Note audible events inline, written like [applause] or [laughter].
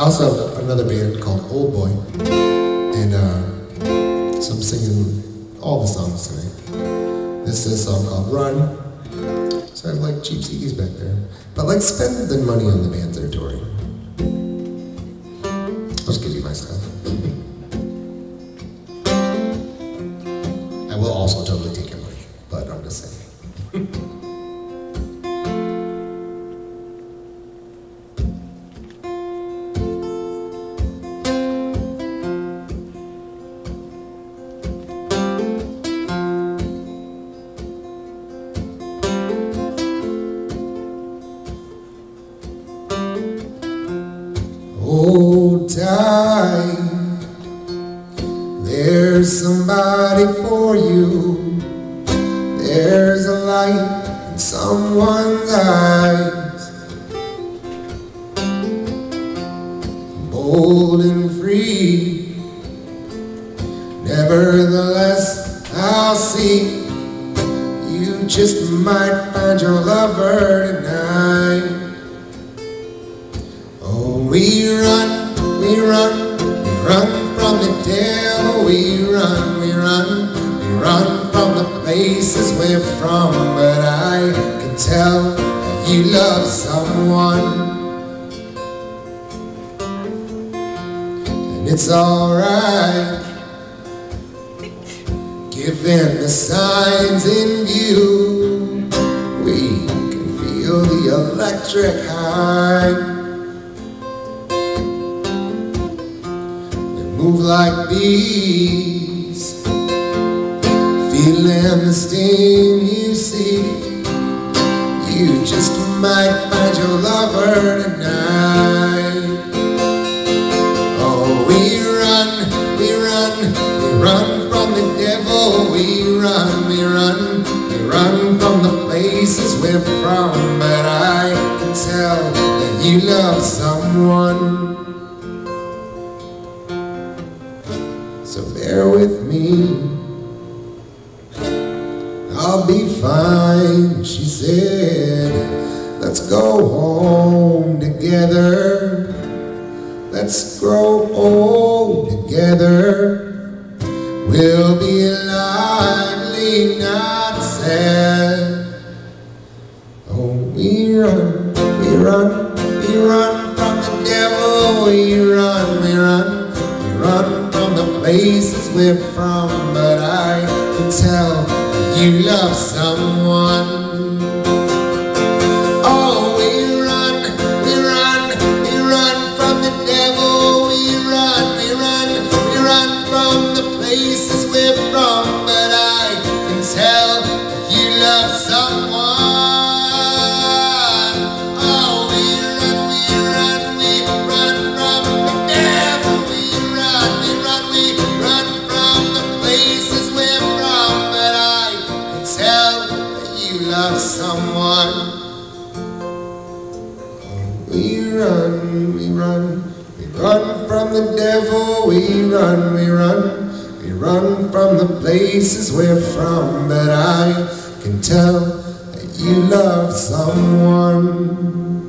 also have another band called Oldboy, and uh, so I'm singing all the songs today. This is a song called Run. So I have like cheap CDs back there, but like spend the money on the bands that are touring. I'll just give you my stuff. [laughs] I will also totally take your Tight. There's somebody for you. There's a light in someone's eyes. Bold and free. Nevertheless, I'll see. You just might find your lover tonight. Oh, we run, we run, we run from the devil. We run, we run, we run from the places we're from. But I can tell that you love someone. And it's alright. Given the signs in view, we can feel the electric high. Move like bees, feeling the sting you see. You just might find your lover tonight. Oh, we run, we run, we run from the devil. We run, we run, we run from the places we're from. But I can tell that you love someone. Bear with me. I'll be fine, she said. Let's go home together. Let's grow old together. We'll be lively, not sad. Oh, we run, we run, we run from the devil. We run, we run, we run from the places from. But I can tell you love someone. Oh, we run, we run, we run from the devil. We run, we run, we run from the places we're from. We run, we run, we run from the devil. We run, we run, we run from the places we're from. But I can tell that you love someone.